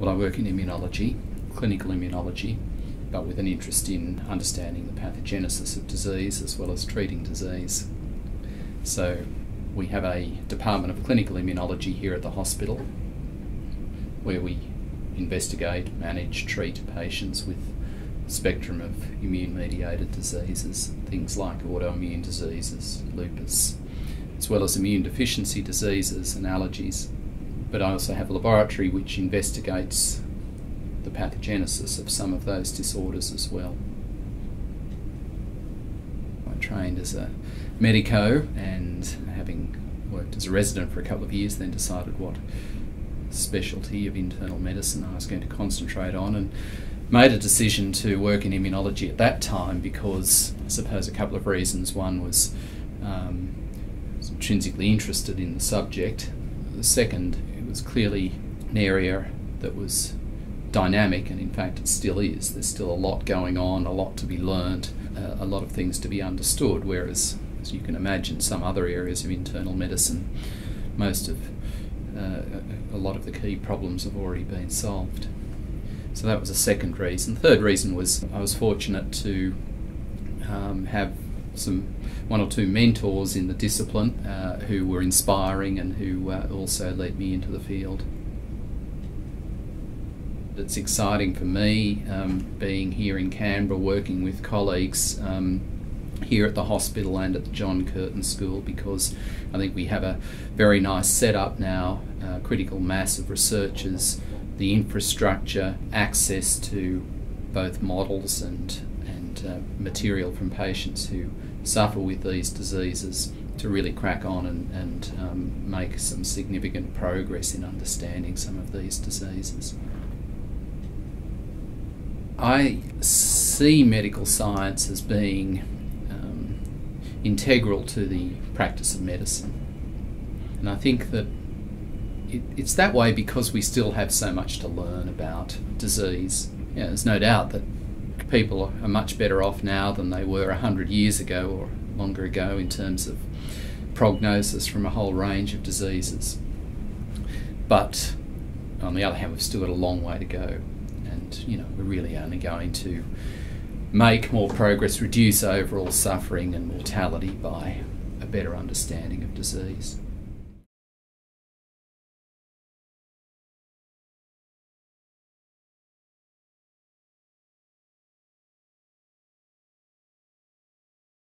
Well, I work in immunology, clinical immunology, but with an interest in understanding the pathogenesis of disease as well as treating disease. So, we have a Department of Clinical Immunology here at the hospital where we investigate, manage, treat patients with spectrum of immune mediated diseases, things like autoimmune diseases, lupus, as well as immune deficiency diseases and allergies. But I also have a laboratory which investigates the pathogenesis of some of those disorders as well. I trained as a medico and having worked as a resident for a couple of years, then decided what specialty of internal medicine I was going to concentrate on and made a decision to work in immunology at that time because I suppose a couple of reasons. One was um, was intrinsically interested in the subject. The second, was clearly an area that was dynamic, and in fact, it still is. There's still a lot going on, a lot to be learned, uh, a lot of things to be understood. Whereas, as you can imagine, some other areas of internal medicine, most of uh, a lot of the key problems have already been solved. So that was a second reason. Third reason was I was fortunate to um, have some one or two mentors in the discipline uh, who were inspiring and who uh, also led me into the field. It's exciting for me um, being here in Canberra working with colleagues um, here at the hospital and at the John Curtin School because I think we have a very nice setup now, uh, critical mass of researchers, the infrastructure, access to both models and, uh, material from patients who suffer with these diseases to really crack on and, and um, make some significant progress in understanding some of these diseases. I see medical science as being um, integral to the practice of medicine. And I think that it, it's that way because we still have so much to learn about disease. You know, there's no doubt that people are much better off now than they were 100 years ago or longer ago in terms of prognosis from a whole range of diseases. But on the other hand, we've still got a long way to go and you know we're really only going to make more progress, reduce overall suffering and mortality by a better understanding of disease.